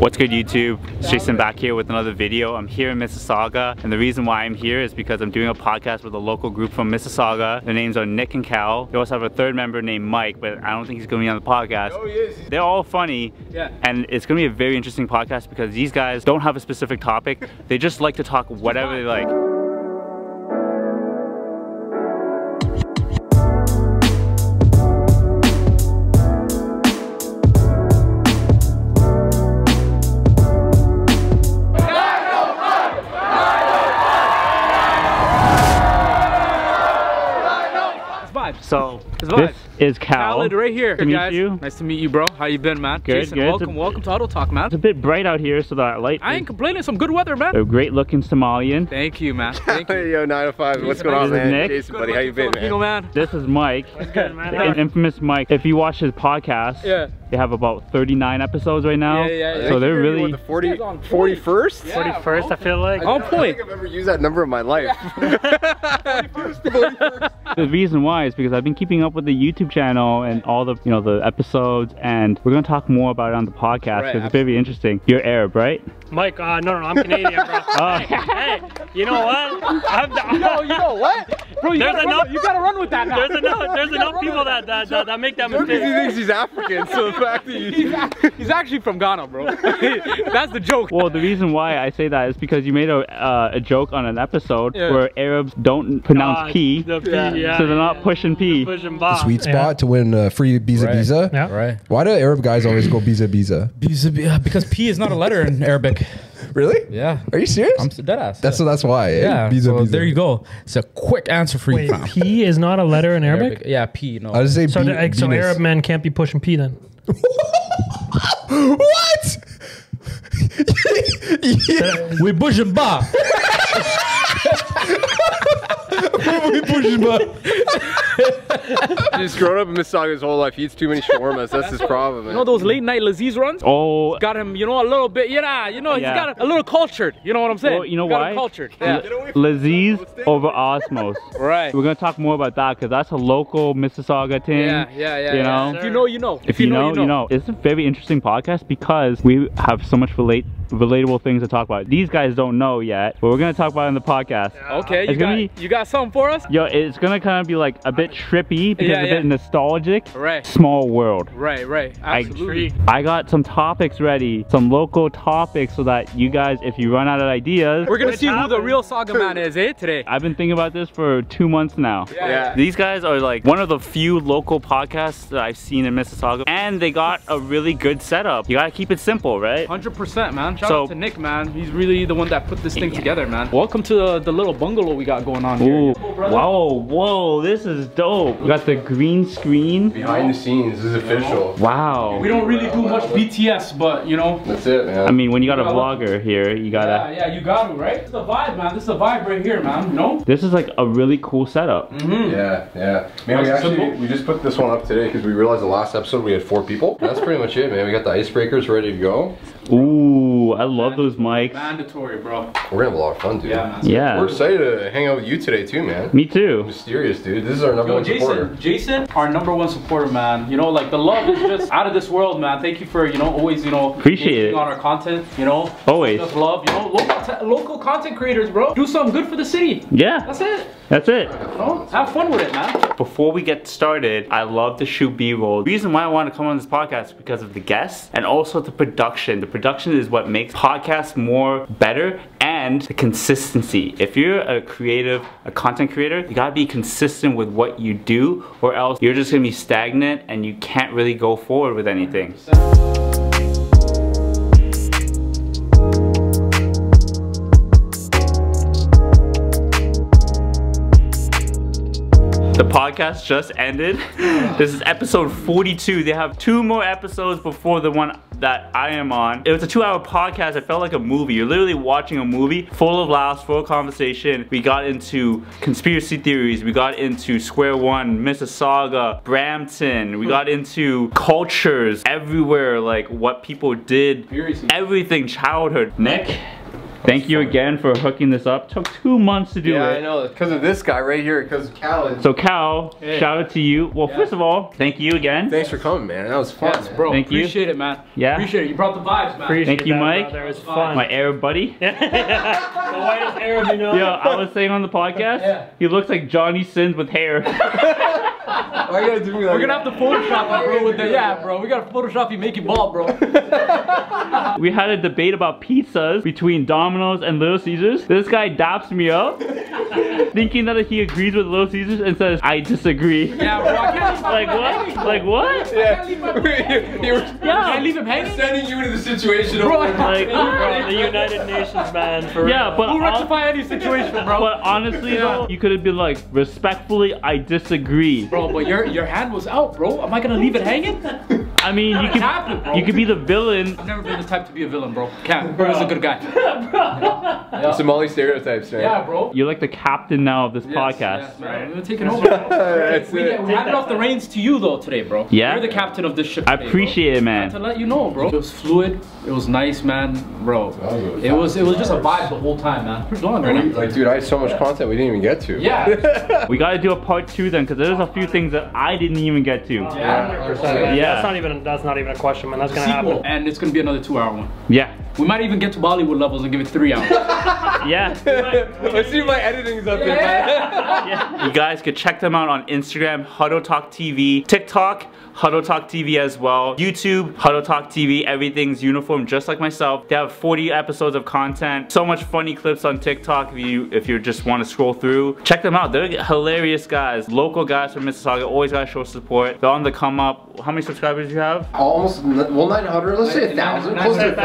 What's good YouTube? It's Jason back here with another video. I'm here in Mississauga and the reason why I'm here is because I'm doing a podcast with a local group from Mississauga. Their names are Nick and Cal. They also have a third member named Mike, but I don't think he's gonna be on the podcast. Oh, he is. They're all funny Yeah. and it's gonna be a very interesting podcast because these guys don't have a specific topic. They just like to talk whatever they like. Is Cal. Khaled right here. Good to meet guys. you. Nice to meet you, bro. How you been, man? Good, Jason, good. welcome, welcome to Huddle Talk, man. It's a bit bright out here, so that light. I ain't complaining. Some good weather, man. a great looking Somalian. Thank you, man. Thank you. Hey, yo, 905, what's going on, This is man? Nick. Jason, buddy, how you been, Filipino man? man. This is Mike. Good, man. The infamous Mike. If you watch his podcast, Yeah. they have about 39 episodes right now. Yeah, yeah, yeah. So they're What, really the 40, He's on point. 41st? Yeah, 41st. I feel like. On I don't point. think I've ever used that number in my life. the reason why is because I've been keeping up with the YouTube channel and all the you know the episodes, and we're gonna talk more about it on the podcast Right, because it's very interesting. You're Arab, right? Mike, uh, no, no, no, I'm Canadian, bro. Oh. hey, hey, you know what? I'm the, Yo, you know what? Bro, you There's gotta, enough- run, you gotta run with that now. there's enough, there's enough people that, that, that, that make that mistake. he thinks he's African, so the fact that He's, you... he's actually from Ghana, bro. That's the joke. Well, the reason why I say that is because you made a uh, a joke on an episode Yeah. where Arabs don't pronounce Uh, P, The P, Yeah. yeah. so they're not yeah, pushing P. Pushing bomb. sweet Yeah. spot to win uh, free Biza Right. Biza. Yeah. Right. Why do Arab guys always go Biza Biza? Because, because P is not a letter in Arabic. Really? Yeah. Are you serious? I'm dead ass. that's so that's why. eh? yeah. Biza so Biza. there you go. It's a quick answer for you, Wait, fam. P is not a letter in Arabic? Yeah, P. No. I just say So, B- the, so Venus. Arab men can't be pushing P then? what? yeah. we pushing ba. We pushing back. He's grown up in Mississauga his whole life. He eats too many shawarmas. That's his problem, You know those late night Lazeez runs? Oh, Got him, you know, a little bit, yeah, you know, he's Yeah. got a, a little cultured. You know what I'm saying? Well, you know got why? Him cultured. Yeah. Lazeez over Osmow's. Right. We're gonna talk more about that because that's a local Mississauga thing. Yeah, yeah, yeah. You yeah. know? If you know, you know. If you know, you know. It's a very interesting podcast because we have so much relate relatable things to talk about. These guys don't know yet, but we're gonna talk about it in the podcast. Okay, you It's gonna got, you got something for us? Yo, it's gonna kind of be like a bit trippy because Yeah, a yeah. bit nostalgic. Right. Small world. Right, right. I- Absolutely. I got some topics ready, some local topics, so that you guys, if you run out of ideas, We're gonna see who the real Sauga Man is, eh, today. I've been thinking about this for two months now. Yeah. These guys are like one of the few local podcasts that I've seen in Mississauga, and they got a really good setup. You gotta keep it simple, right? 100% man. Shout So- out to Nick, man. He's really the one that put this thing together, man. Welcome to the, the little bungalow we got going on. Ooh, Yo, brother. whoa, whoa, this is dope. We got the green screen. Behind the scenes, this is official. Wow. We don't really do much BTS, but you know. That's it, man. I mean, when you got a vlogger here, you gotta. yeah, yeah, you got to, right? This is the vibe, man. This is the vibe right here, man. You know? This is like a really cool setup. Mhm. Yeah, yeah. Man, we actually we just put this one up today because we realized the last episode we had four people. That's pretty much it, man. We got the icebreakers ready to go. Ooh, I love those mics. Mandatory, bro. We're gonna have a lot of fun, dude. Yeah. Yeah. We're excited to hang out with you today too, man. Me too. Mysterious, dude. This is our number Yo, one supporter. Jason, Jason, our number one supporter, man. You know, like the love is just out of this world, man. Thank you for, you know, always, you know, Appreciate it. on our content, you know. Always. Just love, you know, local, local content creators, bro. Do something good for the city. Yeah, That's it. that's it. You know, have fun with it, man. Before we get started, I love to shoot B-roll. The reason why I want to come on this podcast is because of the guests and also the production. The production is what makes podcasts more better and the consistency. If you're a creative, a content creator, you gotta be consistent with what you do or else you're just gonna be stagnant and you can't really go forward with anything. The podcast just ended. This is episode 42. They have two more episodes before the one that I am on. It was a two hour podcast. It felt like a movie. You're literally watching a movie full of laughs, full of conversation. We got into conspiracy theories. We got into Square One, Mississauga, Brampton. We got into cultures everywhere, like what people did, everything, childhood. Nick, Thank you again for hooking this up. Took two months to do Yeah, it. Yeah, I know. Because of this guy right here. Because Cal. So Cal, shout out to you. Well, first of all, thank you again. Thanks for coming, man. That was fun. Yes, bro. Thank you. Appreciate it, man. Yeah. Appreciate it. You brought the vibes, man. Appreciate Thank you, that, Mike. brother. It was fun. My Arab buddy. the whitest Arab you know. Yo, I was saying on the podcast, Yeah. he looks like Johnny Sins with hair. Why you gotta do me like We're gonna have to Photoshop you, bro. With the yeah, bro. We gotta Photoshop you, make you bald, bro. we had a debate about pizzas between Domino's and Little Caesars. This guy daps me up, thinking that he agrees with Little Caesars and says, I disagree. Yeah, bro. I can't leave my Like what? hanging, bro. Like what? Yeah. you were Yeah. Can't leave him hanging. sending you into the situation. Bro, Like, Bro, ah. the United Nations, man. For yeah, real. but We'll rectify any situation, bro. but honestly though, you could have been like, respectfully, I disagree. Bro, but your hand was out, bro. Am I gonna leave it hanging? I mean, you It happened, bro. could you could be the villain. I've never been the type to be a villain, bro. Can't. Bro, was a good guy. Somali stereotypes, man. Yeah, bro. You're like the captain now of this Yes, podcast. yes, man. We're taking over. That's we, it. we handed off the reins to you though today, bro. Yeah? You're the captain of this ship. I today, appreciate it, bro. man. To let you know, bro. It was fluid. It was nice, man, bro. was It was it was just a vibe the whole time, man. Where's Dawn right now? Like, dude, I had so much content we didn't even get to. Yeah. We gotta do a part two then, because there's a few things that I didn't even get to. Yeah. Yeah. That's not even that's not even a question, man. That's gonna Sequel, happen. and it's gonna be another two-hour one. Yeah. We might even get to Bollywood levels and give it three hours. Yeah. Let's see if my editing's up there, man. yeah. You guys could check them out on Instagram, Huddle Talk TV, TikTok, Huddle Talk TV as well, YouTube, Huddle Talk TV. Everything's uniform, just like myself. They have 40 episodes of content. So much funny clips on TikTok if you if you just want to scroll through. Check them out. They're hilarious guys. Local guys from Mississauga. Always gotta show support. They're on the come up. How many subscribers do you have? Almost, well, 900, let's say a thousand. Close to a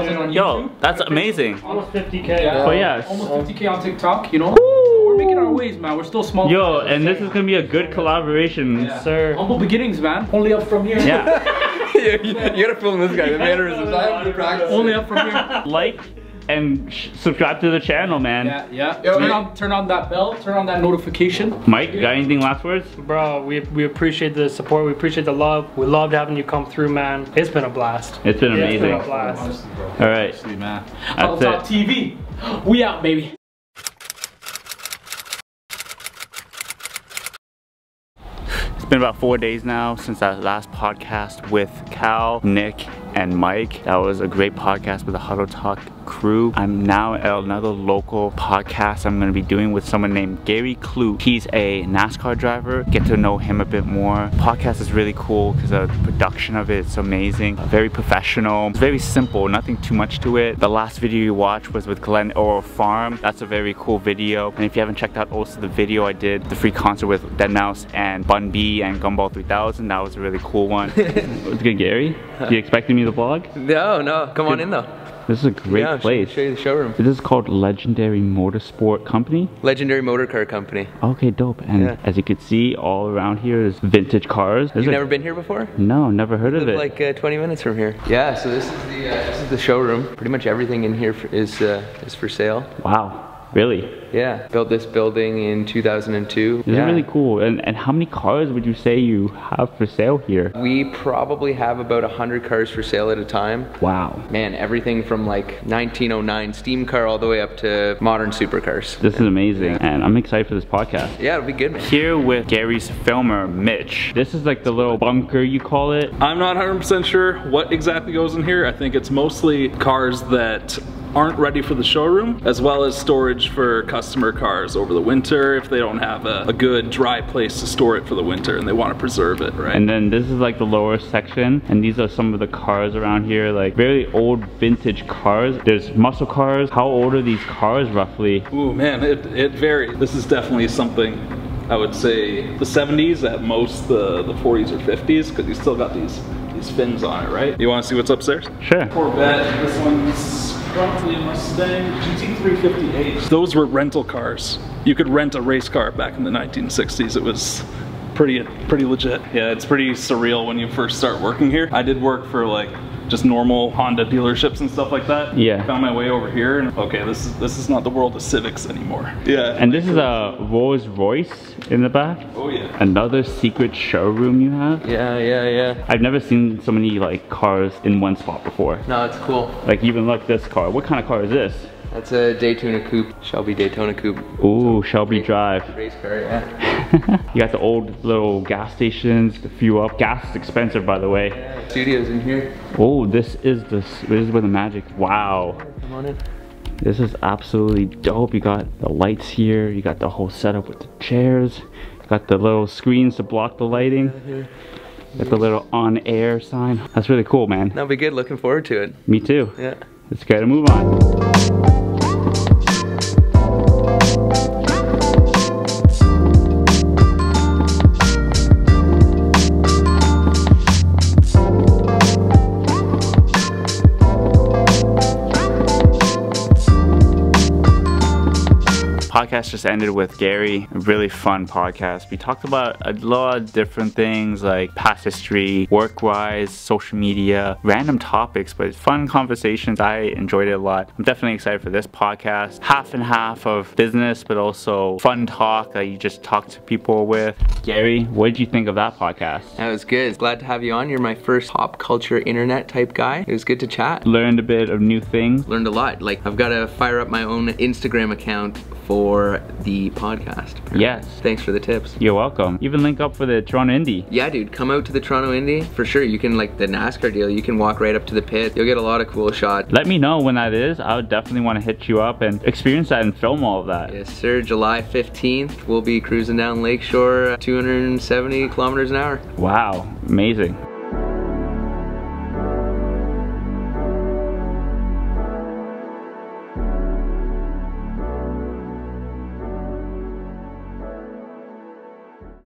thousand. A thousand on Yo, that's amazing. Almost 50k. Yeah. But yeah. Almost 50k on TikTok, you know? We're making our ways, man. We're still small. Yo, and this is gonna be a good collaboration. Yeah. Sir. Humble beginnings, man. Only up from here. Yeah. you, you gotta film this guy. The mannerisms. I haven't been practicing. Only up from here. like and sh- subscribe to the channel, man. Yeah, yeah. Yo, turn on, turn on that bell. Turn on that notification. Mike, got anything last words? Bro, we, we appreciate the support. We appreciate the love. We loved having you come through, man. It's been a blast. It's been Yeah, it's been amazing. a blast. Honestly, bro. All right. Honestly, man. That's Huddle Talk it. TV. We out, baby. It's been about four days now since that last podcast with Cal, Nick, and Mike. That was a great podcast with the Huddle Talk crew. I'm now at another local podcast I'm gonna be doing with someone named Gary Klutt. He's a NASCAR driver. Get to know him a bit more. Podcast is really cool because the production of it is amazing. Very professional. It's very simple, nothing too much to it. The last video you watched was with Glen Oro Farm. That's a very cool video. And if you haven't checked out also the video I did, the free concert with deadmau5 and Bun B and Gumball 3000, that was a really cool one. What's good, Gary? You expecting me to vlog? No, no. Come on in though. This is a great yeah, place. Show you the showroom. This is called Legendary Motorsport Company. Legendary Motor Car Company. Okay, dope. And Yeah. as you can see, all around here is vintage cars. There's You've never been here before? No, never heard of it. like uh, 20 minutes from here. Yeah. So this is the uh, this is the showroom. Pretty much everything in here is uh, is for sale. wow, really? Yeah. Built this building in 2002. This yeah. is really cool. And and how many cars would you say you have for sale here? We probably have about 100 cars for sale at a time. Wow. Man, everything from like 1909 steam car all the way up to modern supercars. This is amazing. And I'm excited for this podcast. Yeah, it'll be good, man. Here with Gary's filmer, Mitch. This is like the little bunker you call it. I'm not 100% sure what exactly goes in here. I think it's mostly cars that aren't ready for the showroom, as well as storage for customer cars over the winter if they don't have a, a good dry place to store it for the winter and they want to preserve it, right? And then this is like the lower section, and these are some of the cars around here, like very old vintage cars. There's muscle cars. How old are these cars roughly? Ooh, man, it, it varies. This is definitely something I would say the 70s, at most the, the 40s or 50s, because you still got these these fins on it, right? You want to see what's upstairs? Sure. Corvette. This one's a Mustang GT358. Those were rental cars. You could rent a race car back in the 1960s. It was pretty pretty legit. Yeah, it's pretty surreal when you first start working here. I did work for like just normal Honda dealerships and stuff like that. Yeah. Found my way over here and okay, this is this is not the world of Civics anymore. Yeah. And this is a Rolls Royce in the back. oh yeah. Another secret showroom you have. Yeah, yeah, yeah. I've never seen so many like cars in one spot before. No, it's cool. Like even like this car. What kind of car is this? That's a Daytona coupe, Shelby Daytona coupe. Ooh, Shelby Drive. Race car, yeah. you got the old little gas stations to fuel up. Gas is expensive, by the way. Studios in here. Oh, this is the this is where the magic. Wow, Come on in. this is absolutely dope. You got the lights here. You got the whole setup with the chairs. You got the little screens to block the lighting. Got the little on air sign. That's really cool, man. That'll be good. Looking forward to it. Me too. Yeah. Let's get a move on. Podcast just ended with Gary. A really fun podcast. We talked about a lot of different things like past history, work wise, social media, random topics, but fun conversations. I enjoyed it a lot. I'm definitely excited for this podcast. Half and half of business, but also fun talk that you just talk to people with. Gary, what did you think of that podcast? That was good. Glad to have you on. You're my first pop culture internet type guy. It was good to chat. Learned a bit of new things. Learned a lot. Like I've got to fire up my own Instagram account for the podcast. Yes. Thanks for the tips. You're welcome. Even link up for the Toronto Indy. Yeah, dude, come out to the Toronto Indy for sure. You can like the NASCAR deal. You can walk right up to the pit. You'll get a lot of cool shots. Let me know when that is. I would definitely want to hit you up and experience that and film all of that. Yes, sir. July 15th, we'll be cruising down Lakeshore, 270 kilometers an hour. Wow, amazing.